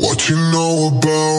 What you know about?